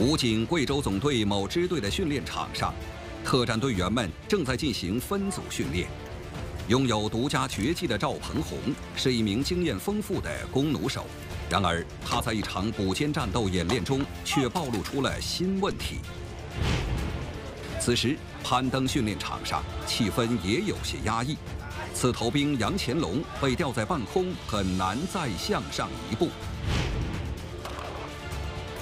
武警贵州总队某支队的训练场上，特战队员们正在进行分组训练。拥有独家绝技的赵鹏红是一名经验丰富的弓弩手，然而他在一场补间战斗演练中却暴露出了新问题。此时，攀登训练场上气氛也有些压抑，刺头兵杨乾隆被吊在半空，很难再向上一步。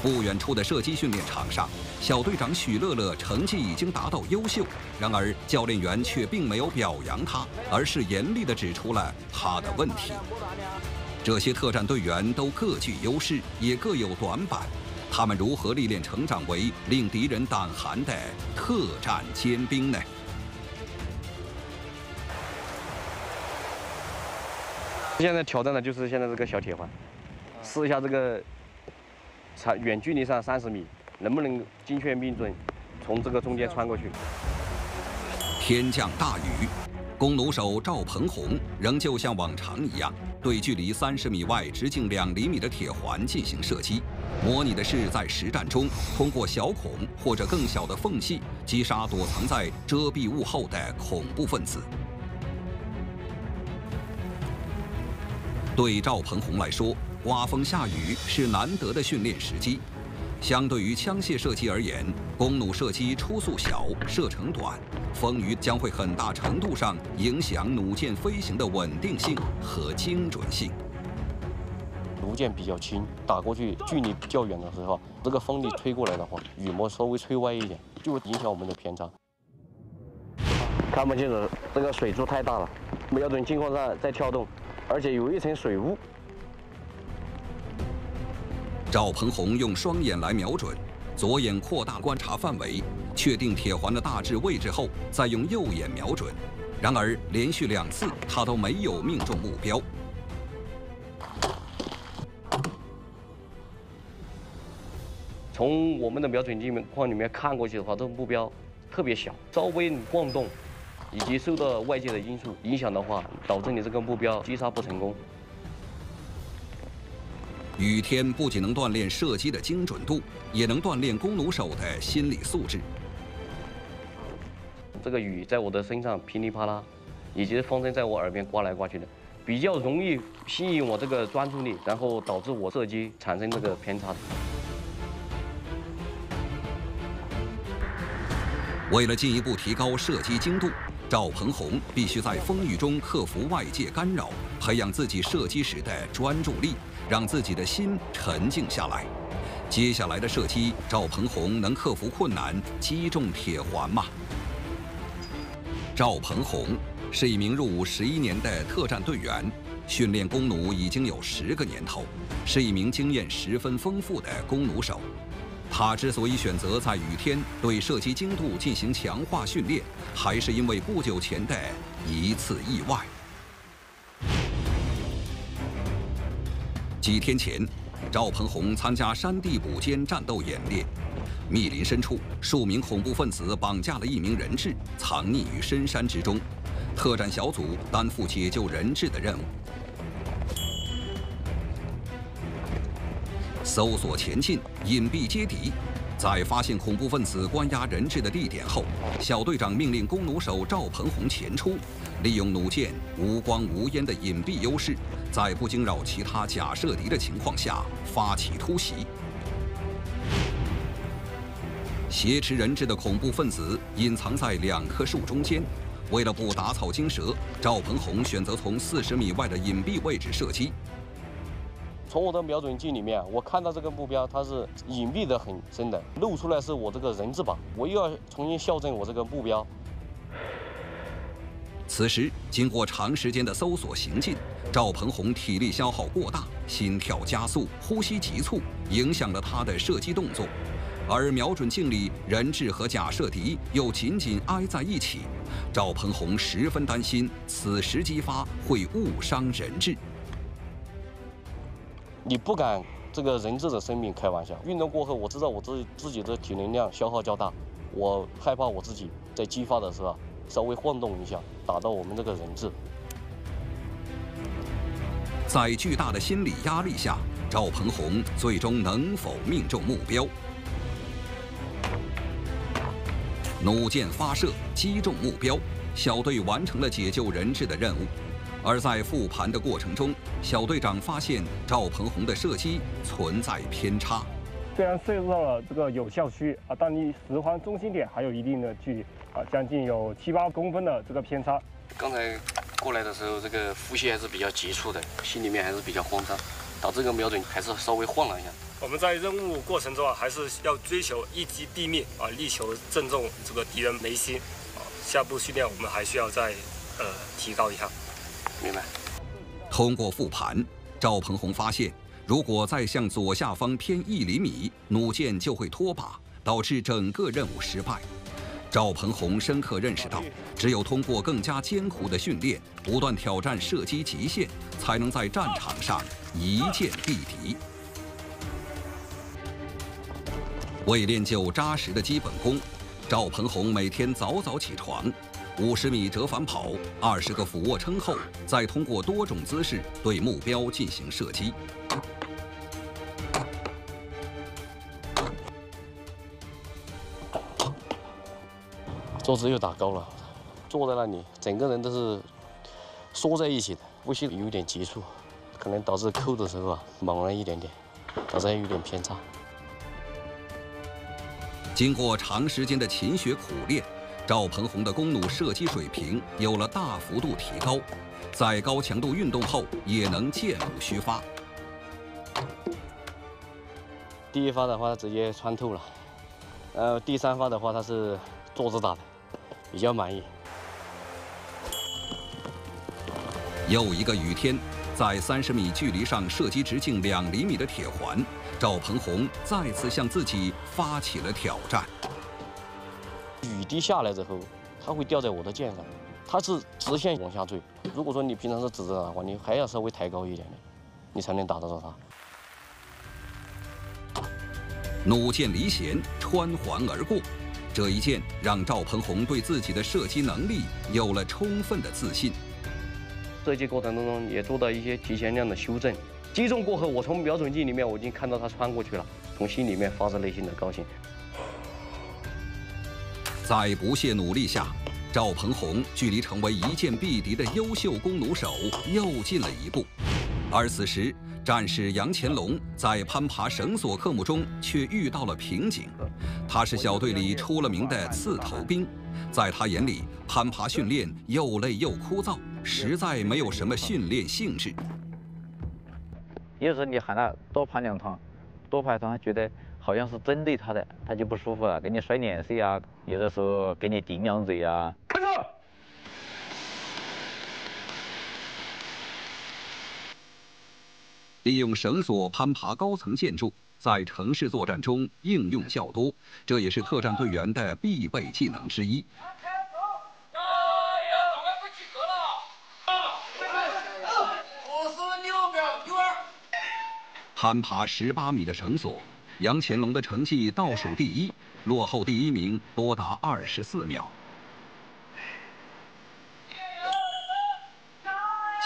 不远处的射击训练场上，小队长许乐乐成绩已经达到优秀，然而教练员却并没有表扬他，而是严厉地指出了他的问题。这些特战队员都各具优势，也各有短板，他们如何历练成长为令敌人胆寒的特战尖兵呢？现在挑战的就是现在这个小铁环，试一下这个。长远距离上三十米，能不能精确命中，从这个中间穿过去？天降大雨，弓弩手赵鹏红仍旧像往常一样，对距离三十米外直径两厘米的铁环进行射击，模拟的是在实战中通过小孔或者更小的缝隙击杀躲藏在遮蔽物后的恐怖分子。对赵鹏红来说，刮风下雨是难得的训练时机。相对于枪械射击而言，弓弩射击初速小、射程短，风雨将会很大程度上影响弩箭飞行的稳定性和精准性。弩箭比较轻，打过去距离较远的时候，这个风力吹过来的话，羽毛稍微吹歪一点，就会影响我们的偏差。看不清楚，这个水柱太大了，瞄准镜框上在跳动，而且有一层水雾。赵鹏红用双眼来瞄准，左眼扩大观察范围，确定铁环的大致位置后，再用右眼瞄准。然而，连续两次他都没有命中目标。从我们的瞄准镜框里面看过去的话，这个目标特别小，稍微晃动，以及受到外界的因素影响的话，导致你这个目标击杀不成功。雨天不仅能锻炼射击的精准度，也能锻炼弓弩手的心理素质。这个雨在我的身上噼里啪啦，以及风声在我耳边刮来刮去的，比较容易吸引我这个专注力，然后导致我射击产生这个偏差。为了进一步提高射击精度，赵鹏红必须在风雨中克服外界干扰，培养自己射击时的专注力。让自己的心沉静下来。接下来的射击，赵鹏红能克服困难，击中铁环吗？赵鹏红是一名入伍十一年的特战队员，训练弓弩已经有十个年头，是一名经验十分丰富的弓弩手。他之所以选择在雨天对射击精度进行强化训练，还是因为不久前的一次意外。几天前，赵鹏红参加山地捕歼战斗演练。密林深处，数名恐怖分子绑架了一名人质，藏匿于深山之中。特战小组担负解救人质的任务。搜索前进，隐蔽接敌。在发现恐怖分子关押人质的地点后，小队长命令弓弩手赵鹏红前出，利用弩箭无光无烟的隐蔽优势。在不惊扰其他假射敌的情况下发起突袭。挟持人质的恐怖分子隐藏在两棵树中间，为了不打草惊蛇，赵鹏红选择从四十米外的隐蔽位置射击。从我的瞄准镜里面，我看到这个目标它是隐蔽的很深的，露出来是我这个人质把，我又要重新校正我这个目标。此时，经过长时间的搜索行进，赵鹏红体力消耗过大，心跳加速，呼吸急促，影响了他的射击动作。而瞄准镜里人质和假设敌又紧紧挨在一起，赵鹏红十分担心此时击发会误伤人质。你不敢这个人质的生命开玩笑。运动过后，我知道我自自己的体能量消耗较大，我害怕我自己在激发的时候。稍微晃动一下，打到我们这个人质。在巨大的心理压力下，赵鹏红最终能否命中目标？弩箭发射，击中目标，小队完成了解救人质的任务。而在复盘的过程中，小队长发现赵鹏红的射击存在偏差。虽然射到了这个有效区啊，但离十环中心点还有一定的距离啊，将近有七八公分的这个偏差。刚才过来的时候，这个呼吸还是比较急促的，心里面还是比较慌张，导致这个瞄准还是稍微晃了一下。我们在任务过程中啊，还是要追求一击毙命啊，力求正中这个敌人眉心啊。下步训练我们还需要再呃提高一下。明白。通过复盘，赵鹏宏发现，如果再向左下方偏一厘米，弩箭就会脱靶，导致整个任务失败。赵鹏宏深刻认识到，只有通过更加艰苦的训练，不断挑战射击极限，才能在战场上一箭毙敌。为练就扎实的基本功，赵鹏宏每天早早起床。五十米折返跑，二十个俯卧撑后，再通过多种姿势对目标进行射击。坐姿又打高了，坐在那里，整个人都是缩在一起的，呼吸有点急促，可能导致扣的时候啊猛了一点点，导致有点偏差。经过长时间的勤学苦练。赵鹏红的弓弩射击水平有了大幅度提高，在高强度运动后也能箭无虚发。第一发的话，直接穿透了，呃，第三发的话，他是坐着打的，比较满意。又一个雨天，在三十米距离上射击直径两厘米的铁环，赵鹏红再次向自己发起了挑战。雨滴下来之后，它会掉在我的剑上，它是直线往下坠。如果说你平常是直着的话，你还要稍微抬高一点点，你才能打得到它。弩箭离弦，穿环而过，这一箭让赵鹏红对自己的射击能力有了充分的自信。射击过程当中也做到一些提前量的修正。击中过后，我从瞄准镜里面我已经看到它穿过去了，从心里面发自内心的高兴。在不懈努力下，赵鹏红距离成为一箭毙敌的优秀弓弩手又近了一步。而此时，战士杨乾隆在攀爬绳索科目中却遇到了瓶颈。他是小队里出了名的刺头兵，在他眼里，攀爬训练又累又枯燥，实在没有什么训练兴致。有时你喊他多爬两趟，多爬一趟，他觉得。好像是针对他的，他就不舒服了，给你甩脸色呀，有的时候给你顶两嘴呀。开始。利用绳索攀爬高层建筑，在城市作战中应用较多，这也是特战队员的必备技能之一。攀爬十八米的绳索。杨乾隆的成绩倒数第一，落后第一名多达二十四秒。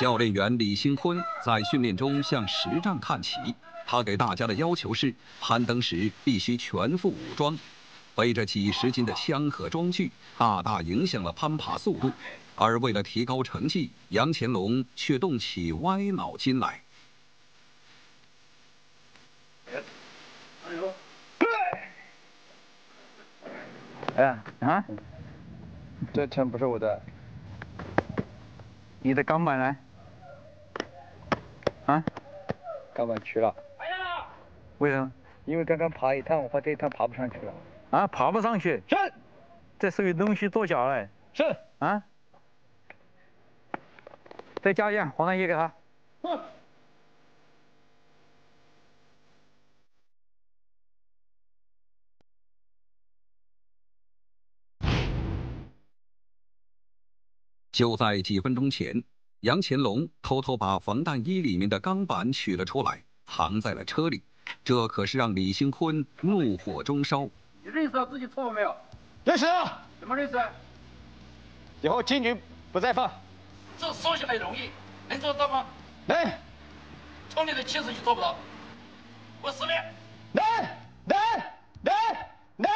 教练员李兴坤在训练中向实战看齐，他给大家的要求是：攀登时必须全副武装，背着几十斤的枪和装具，大大影响了攀爬速度。而为了提高成绩，杨乾隆却动起歪脑筋来。哎呀啊！这枪不是我的。你的钢板呢？啊？钢板去了。为什么？因为刚刚爬一趟，我怕这一趟爬不上去了。啊，爬不上去。是。这是有东西跺脚嘞。是。啊。再加一样黄山叶给他。就在几分钟前，杨乾隆偷偷把防弹衣里面的钢板取了出来，藏在了车里。这可是让李兴坤怒火中烧。你认识到自己错误没有？认识啊。怎么认识？以后坚决不再犯。这说起来容易，能做到吗？能。从你的气势就做不到。我失恋。来来来来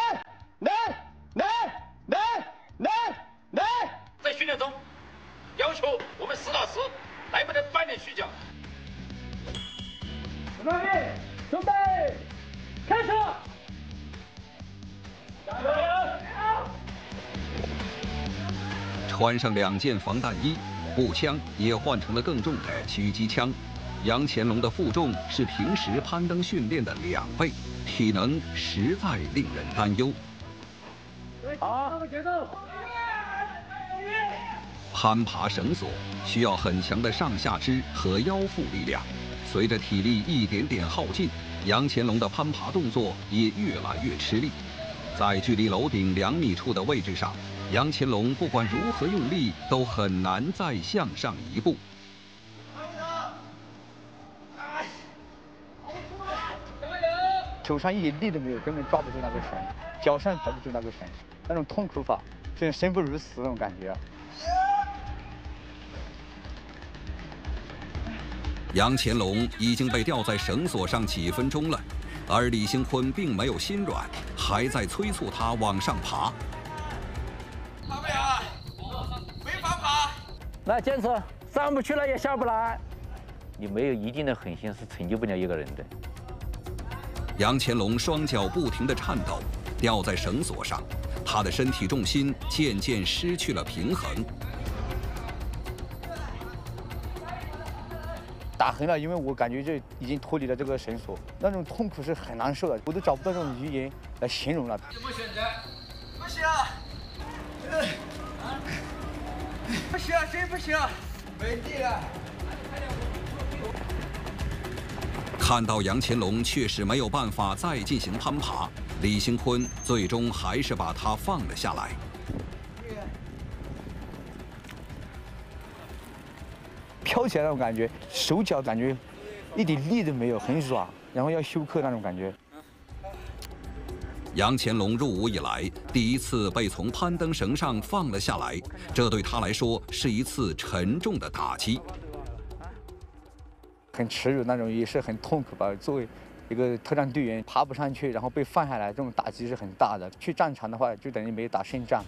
来来来来来！在训练中，要求我们实打实，来不得半点虚假。准备，准备，开始！加油！穿上两件防弹衣，步枪也换成了更重的狙击枪。杨乾隆的负重是平时攀登训练的两倍，体能实在令人担忧。好，节奏。攀爬绳索需要很强的上下肢和腰腹力量，随着体力一点点耗尽，杨乾隆的攀爬动作也越来越吃力。在距离楼顶两米处的位置上，杨乾隆不管如何用力，都很难再向上一步。手上一点力都没有，根本抓不住那个绳，脚上抓不住那个绳，那种痛苦法，就生不如死那种感觉。杨乾隆已经被吊在绳索上几分钟了，而李兴坤并没有心软，还在催促他往上爬。爬不了，没法爬。来坚持，上不去了也下不来。你没有一定的狠心是成就不了一个人的。杨乾隆双脚不停地颤抖，吊在绳索上，他的身体重心渐渐失去了平衡。打横了，因为我感觉这已经脱离了这个绳索，那种痛苦是很难受的，我都找不到这种语言来形容了。怎么选择？不行，不行，真不行，没地了。看到杨乾隆确实没有办法再进行攀爬，李兴坤最终还是把他放了下来。飘起来那种感觉，手脚感觉一点力都没有，很软，然后要休克那种感觉。杨乾隆入伍以来第一次被从攀登绳上放了下来，这对他来说是一次沉重的打击。很耻辱那种，也是很痛苦吧。作为一个特战队员，爬不上去，然后被放下来，这种打击是很大的。去战场的话，就等于没打胜仗。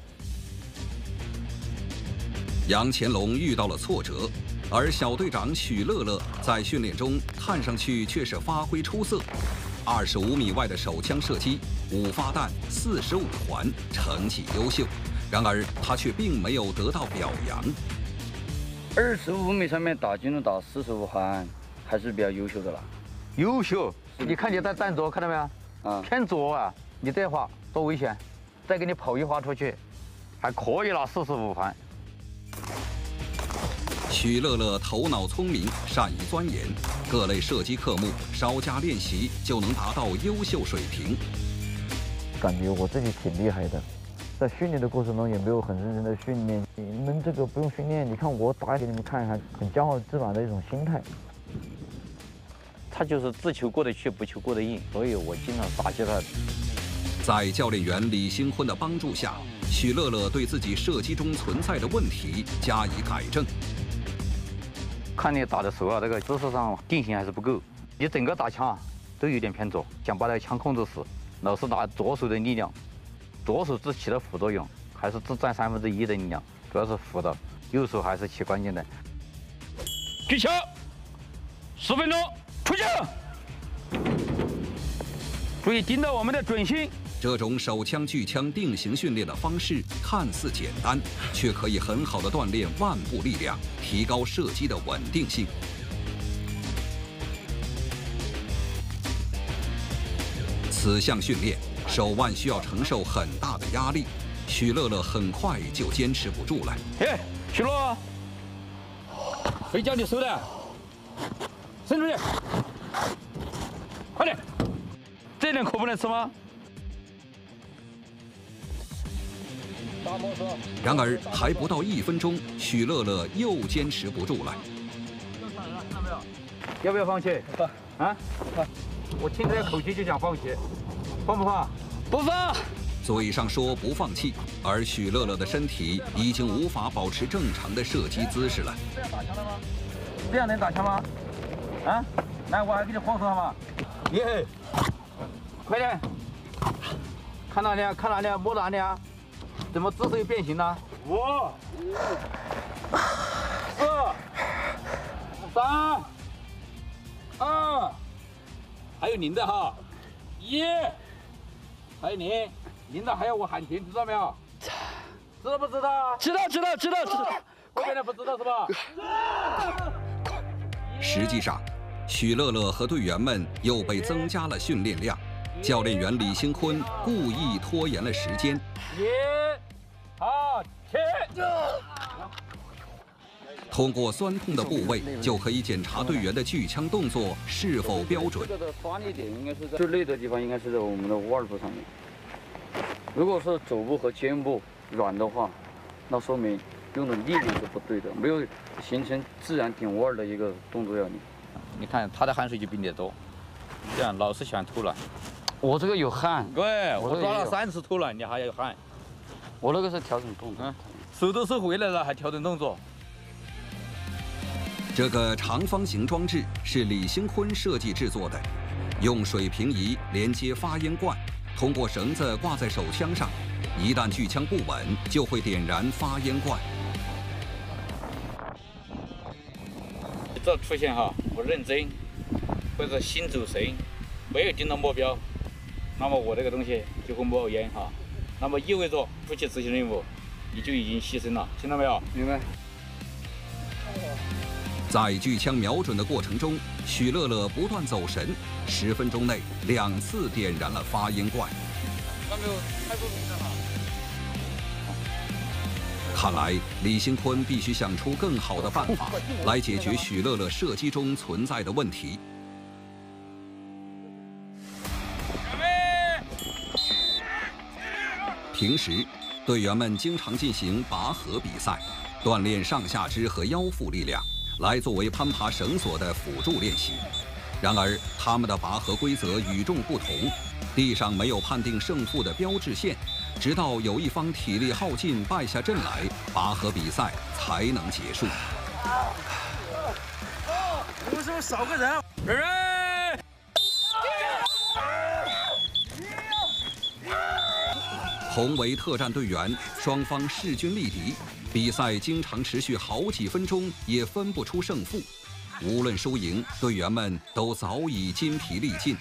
杨乾隆遇到了挫折，而小队长许乐乐在训练中看上去却是发挥出色。二十五米外的手枪射击，五发弹，四十五环，成绩优秀。然而他却并没有得到表扬。二十五米上面打进了打四十五环。还是比较优秀的了，优秀！你看你在站着，看到没有？啊，偏左啊！你这话多危险！再给你跑一发出去，还可以拿四十五环。许乐乐头脑聪明，善于钻研，各类射击科目稍加练习就能达到优秀水平。感觉我自己挺厉害的，在训练的过程中也没有很认真的训练。你们这个不用训练，你看我打给你们看一下，很骄傲自满的一种心态。他就是自求过得去，不求过得硬，所以我经常打击他。在教练员李兴坤的帮助下，许乐乐对自己射击中存在的问题加以改正。看你打的时候啊，这个姿势上定型还是不够，你整个打枪啊都有点偏左，想把那个枪控制死，老是拿左手的力量，左手只起了辅作用，还是只占三分之一的力量，主要是辅的，右手还是起关键的。举枪，十分钟。出去！注意盯到我们的准心。这种手枪距枪定型训练的方式看似简单，却可以很好的锻炼腕部力量，提高射击的稳定性。此项训练手腕需要承受很大的压力，许乐乐很快就坚持不住了。哎，许乐，谁叫你收的。伸出去，快点！这点可不能吃吗？然而还不到一分钟，许乐乐又坚持不住了。要不要放弃？放啊！放！我听这个口气就想放弃，放不放？不放！嘴上说不放弃，而许乐乐的身体已经无法保持正常的射击姿势了。这样打枪了吗？这样能打枪吗？啊，来，我还给你晃手好吗？耶！快点！看哪里啊？看哪里啊？摸哪里啊？怎么姿势又变形了？五、四、三、二，还有您的哈，一，还有您，您的还要我喊停，知道没有？知道不知道？知道，知道，知道，知道。后面的不知道是吧？实际上，许乐乐和队员们又被增加了训练量。教练员李兴坤故意拖延了时间。一、二、停。通过酸痛的部位，就可以检查队员的举枪动作是否标准。这个的发力点应该是在最累的地方，应该是在我们的腕部上面。如果是肘部和肩部软的话，那说明用的力量是不对的，没有形成自然顶腕的一个动作要领。你看他的汗水就比你的多，这样老是喜欢偷懒。我这个有汗，对，我抓了三次偷懒，你还有汗。我那个是调整动作，手都收回来了，还调整动作。这个长方形装置是李兴坤设计制作的，用水平仪连接发烟罐，通过绳子挂在手枪上，一旦举枪不稳，就会点燃发烟罐。这出现哈不认真，或者心走神，没有盯到目标，那么我这个东西就会冒烟哈，那么意味着不去执行任务，你就已经牺牲了，听到没有？明白。在举枪瞄准的过程中，许乐乐不断走神，十分钟内两次点燃了发烟罐。没有太多了。看来李兴坤必须想出更好的办法来解决许乐乐射击中存在的问题。平时，队员们经常进行拔河比赛，锻炼上下肢和腰腹力量。来作为攀爬绳索的辅助练习。然而，他们的拔河规则与众不同，地上没有判定胜负的标志线，直到有一方体力耗尽败下阵来，拔河比赛才能结束。你们是不是少个人？准备！同为特战队员，双方势均力敌。比赛经常持续好几分钟，也分不出胜负。无论输赢，队员们都早已筋疲力尽。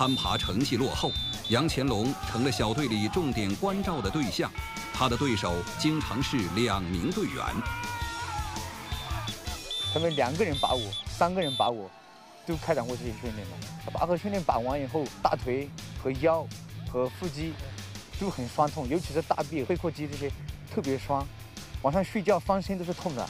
攀爬成绩落后，杨乾隆成了小队里重点关照的对象。他的对手经常是两名队员。他们两个人把我，三个人把我，都开展过这些训练了。拔河训练拔完以后，大腿和腰和腹肌都很酸痛，尤其是大臂、背阔肌这些特别酸，晚上睡觉翻身都是痛的。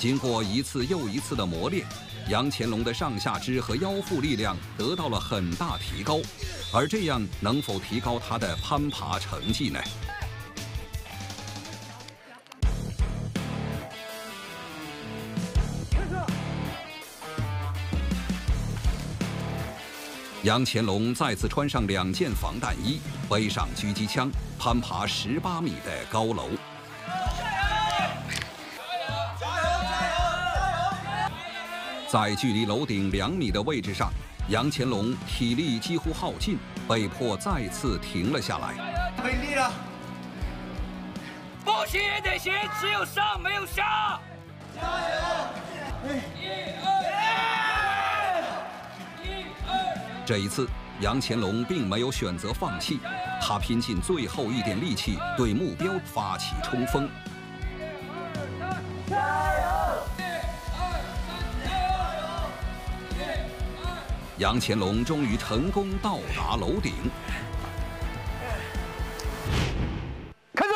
经过一次又一次的磨练，杨乾隆的上下肢和腰腹力量得到了很大提高，而这样能否提高他的攀爬成绩呢？杨乾隆再次穿上两件防弹衣，背上狙击枪，攀爬十八米的高楼。在距离楼顶两米的位置上，杨乾隆体力几乎耗尽，被迫再次停了下来。没力了，不行也得行，只有上没有下。加油！一二，一二。这一次，杨乾隆并没有选择放弃，他拼尽最后一点力气，对目标发起冲锋。杨乾隆终于成功到达楼顶。开始！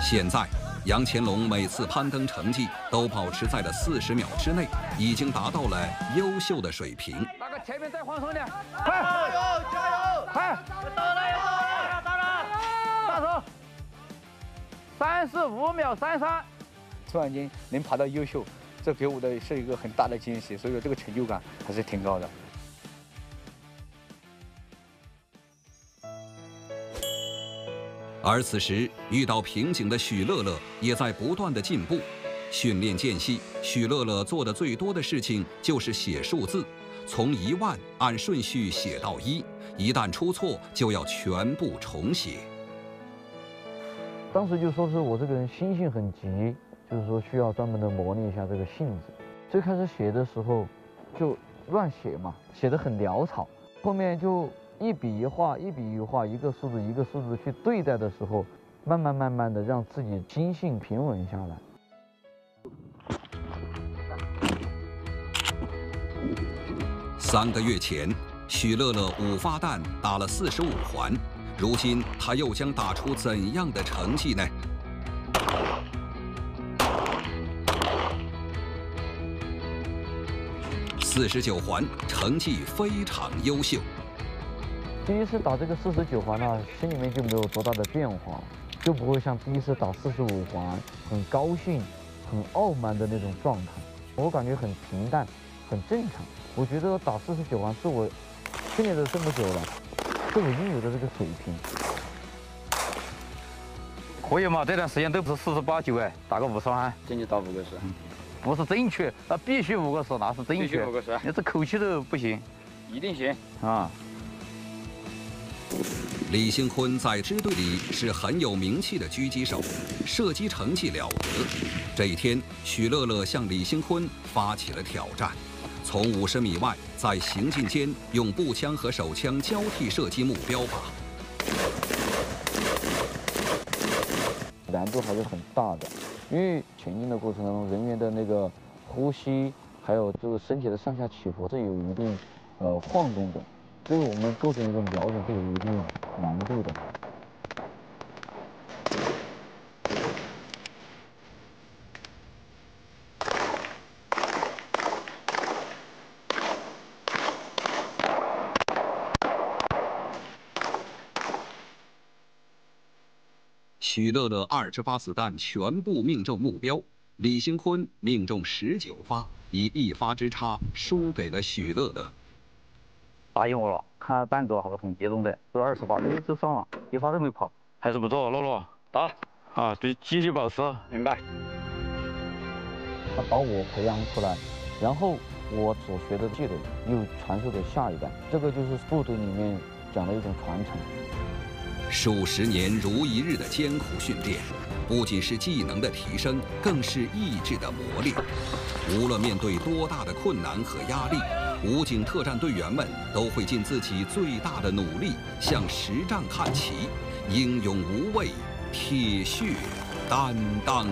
现在，杨乾隆每次攀登成绩都保持在了四十秒之内，已经达到了优秀的水平。那个前面再放松点，快！加油！加油！快！到了！到了！到了！大手！三十五秒三三。突然间能爬到优秀，这给我的是一个很大的惊喜，所以说这个成就感还是挺高的。而此时遇到瓶颈的许乐乐也在不断的进步，训练间隙，许乐乐做的最多的事情就是写数字，从一万按顺序写到一，一旦出错就要全部重写。当时就说是我这个人心性很急，就是说需要专门的磨练一下这个性子。最开始写的时候就乱写嘛，写的很潦草，后面就。一笔一画，一笔一画，一个数字一个数字去对待的时候，慢慢慢慢的让自己心性平稳下来。三个月前，许乐乐五发弹打了四十五环，如今他又将打出怎样的成绩呢？四十九环，成绩非常优秀。第一次打这个四十九环呢，心里面就没有多大的变化，就不会像第一次打四十五环很高兴、很傲慢的那种状态。我感觉很平淡、很正常。我觉得打四十九环是我训练了这么久了，是我应有的这个水平。可以嘛？这段时间都不是四十八九哎，打个五十环，进去打五个十，不是正确，那必须五个十，那是正确。必须五个十，你这口气都不行，一定行啊！李兴坤在支队里是很有名气的狙击手，射击成绩了得。这一天，许乐乐向李兴坤发起了挑战，从五十米外在行进间用步枪和手枪交替射击目标靶。难度还是很大的，因为前进的过程当中，人员的那个呼吸，还有就是身体的上下起伏是有一定呃晃动的。对我们构成一个瞄准是有一定难度的。许乐乐二十发子弹全部命中目标，李兴坤命中十九发，以一发之差输给了许乐乐。答应我了，看弹道还是很集中的，都二十发，哎，就上了，一发都没跑，还是不错，洛洛，打，啊，对，继续保持，明白。他把我培养出来，然后我所学的技能又传授给下一代，这个就是部队里面讲的一种传承。数十年如一日的艰苦训练，不仅是技能的提升，更是意志的磨练。无论面对多大的困难和压力。武警特战队员们都会尽自己最大的努力向实战看齐，英勇无畏，铁血担当。